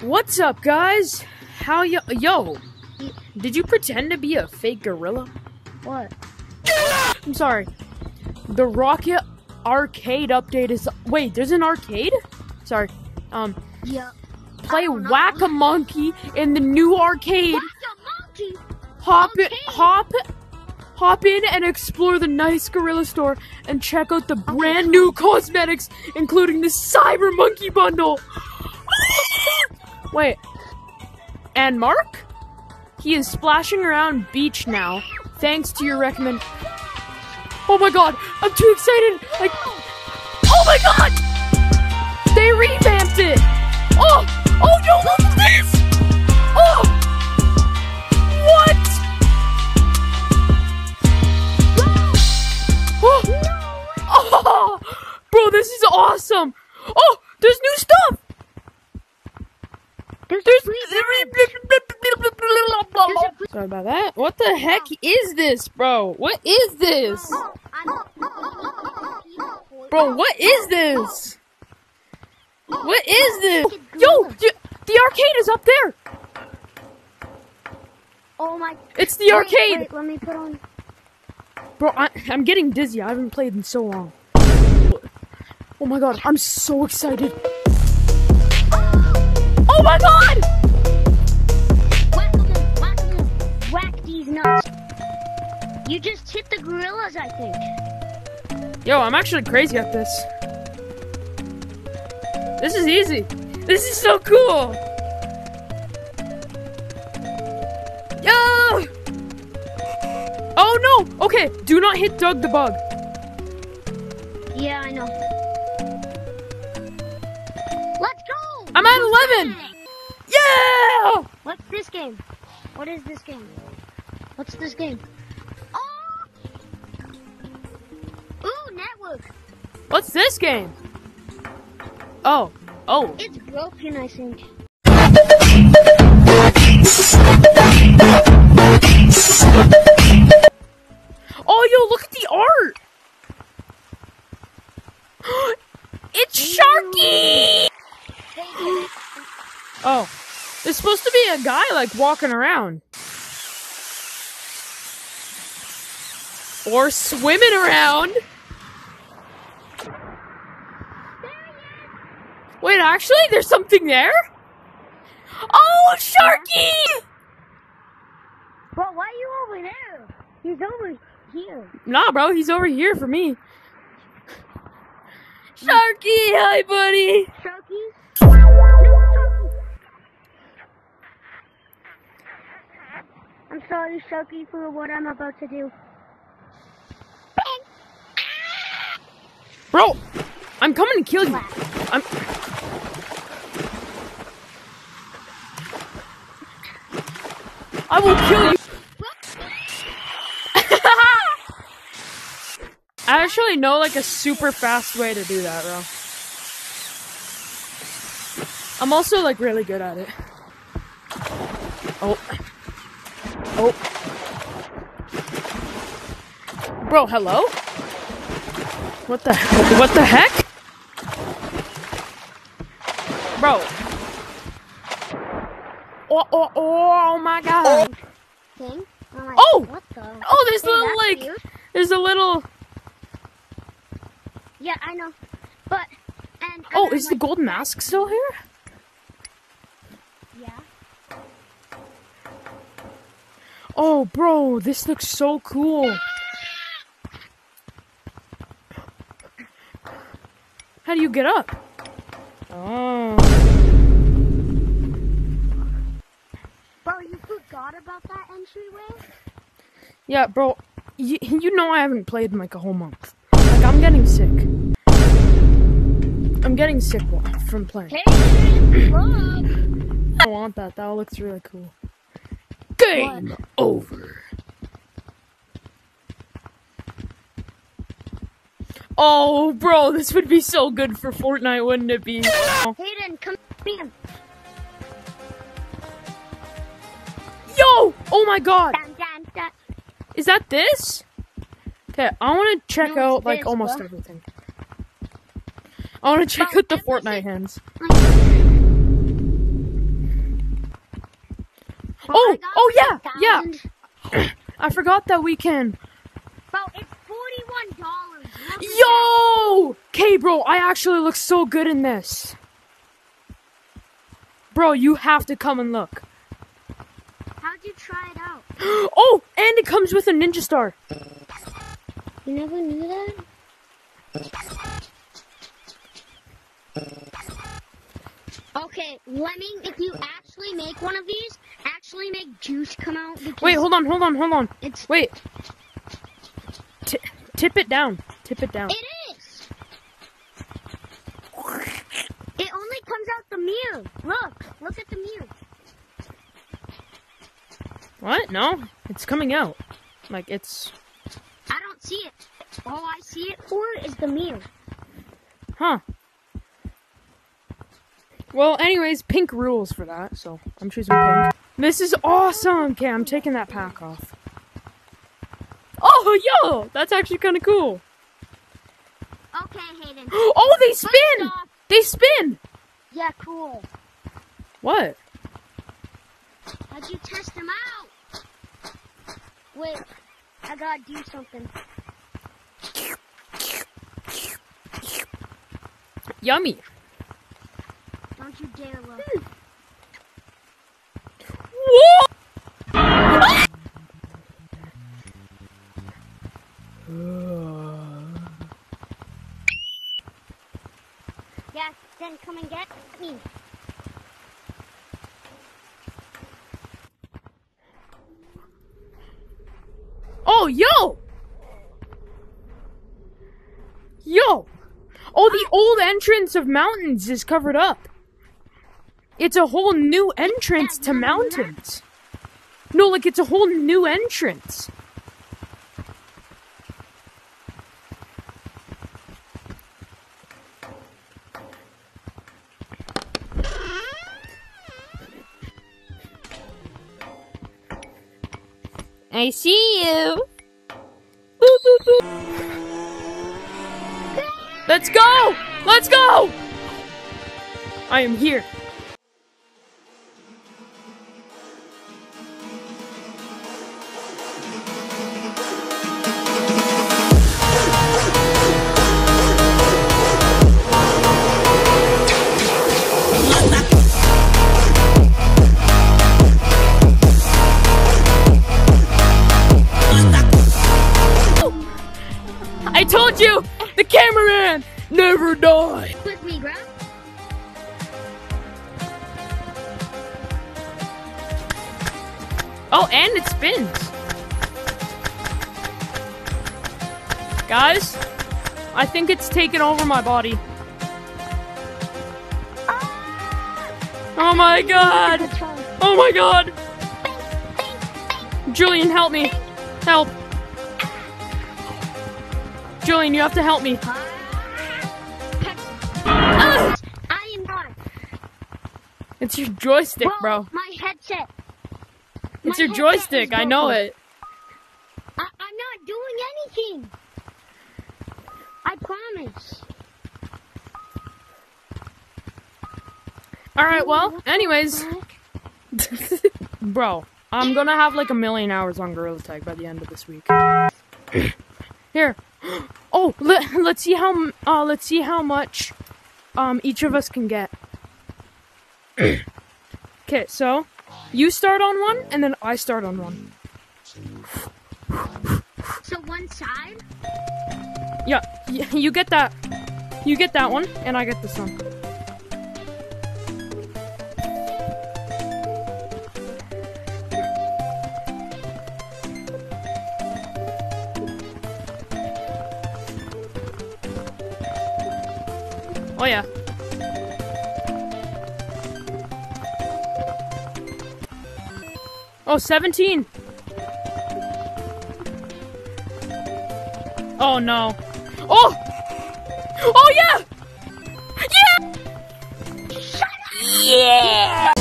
What's up, guys? How you? Yo, did you pretend to be a fake gorilla? What? I'm sorry. The Rocket Arcade update is. Wait, there's an arcade? Sorry. Um, Yeah. play. Whack a Monkey in the new arcade. monkey. Hop Arcade. hop, hop in and explore the nice gorilla store and check out the brand new cosmetics, including the Cyber Monkey bundle. Wait, and Mark? He is splashing around beach now, thanks to your recommend. Oh my god, I'm too excited! Like, oh my god! They revamped it! Oh, oh no, look at this! Oh! What? Oh, oh, bro, this is awesome. Oh, there's new stuff. There's, There's. three Sorry about that. What the heck is this, bro? What is this? Bro, what is this? What is this? Yo, the arcade is up there. Oh my. It's the arcade. Wait, let me put on. Bro, I, I'm getting dizzy. I haven't played in so long. Oh my god, I'm so excited. Oh my god! Whack 'em, whack 'em, whack these nuts. You just hit the gorillas, I think. Yo, I'm actually crazy at this. This is easy. This is so cool. Yo! Oh no! Okay, do not hit Doug the Bug. Yeah, I know. Let's go. I'm at 11. What's this game? What is this game? What's this game? Oh! Ooh, network. What's this game? Oh, oh. It's broken, I think. Oh, yo, look at the art. it's Sharky. Oh, there's supposed to be a guy like walking around. Or swimming around. Wait, actually, there's something there? Oh, Sharky! Bro, why are you over there? He's over here. Nah, bro, he's over here for me. Sharky, hi, buddy. Sharky. I'm sorry, Sharky, for what I'm about to do. Bro, I'm coming to kill you. I'm. I will kill you. I actually know like a super fast way to do that, bro. I'm also like really good at it. Oh. Oh. Bro, hello? What the what the heck? Bro. Oh, oh, oh my god. Thing? Like, Oh! What the? Oh, there's a little like cute. there's a little Yeah, I know. But, and. and Oh, I'm is the like, golden mask still here? Yeah. Oh, bro, this looks so cool. How do you get up? Oh. Bro, you forgot about that entryway? Yeah, bro, you, you know I haven't played in like a whole month. Like, I'm getting sick. I'm getting sick from playing. Hey. I want that. That looks really cool. Game over. Oh, bro, this would be so good for Fortnite, wouldn't it be? Hayden, come here. Yo! Oh my god! Dun, dun, dun. Is that this? Okay, I want to check No, out like almost everything. I want to check Bro, out the. Fortnite hands. Oh, oh, yeah, yeah. I forgot that we can. Bro, it's forty-one dollars. Yo! Okay, bro, I actually look so good in this. Bro, you have to come and look. How'd you try it out? Oh, and it comes with a ninja star. You never knew that? Okay, Lemming, if you actually make one of these, actually make juice come out Wait, hold on, hold on, hold on. it's Wait. T- tip it down. Tip it down. it is. It only comes out the mirror. Look, look at the mirror. What? No, it's coming out. Like it's, I don't see it. All I see it for is the mirror. huh? Well, anyways, pink rules for that, so I'm choosing pink. This is awesome. Okay, I'm taking that pack off. Oh, yo, that's actually kind of cool. Okay, Hayden. Oh, they spin. They spin. Yeah, cool. What? How'd you test them out? Wait, I gotta do something. Yummy. Don't you dare look. Whoa! Yeah, then come and get me. Oh, yo! Yo! Oh, the old entrance of mountains is covered up. It's a whole new entrance to mountains. No, like it's a whole new entrance. I see you. Boop, boop, boop. Let's go! Let's go! I am here. You! The cameraman never die! With me, bro. Oh, and it spins. Guys, I think it's taken over my body. Oh my god! Oh my god! Julian, help me! Help! Julian, you have to help me. I am not. It's your joystick, bro. My headset. It's my your headset joystick. I know it. I, I'm not doing anything. I promise. All right. Well, anyways, bro, I'm gonna have like a million hours on Gorilla Tag by the end of this week. Here. Oh, let, let's see how uh let's see how much um each of us can get. Okay, so you start on one and then I start on one. So one side. Yeah, you get that. You get that one and I get this one. Oh yeah. Oh, 17. Oh no. Oh! Oh yeah! Yeah! Yeah!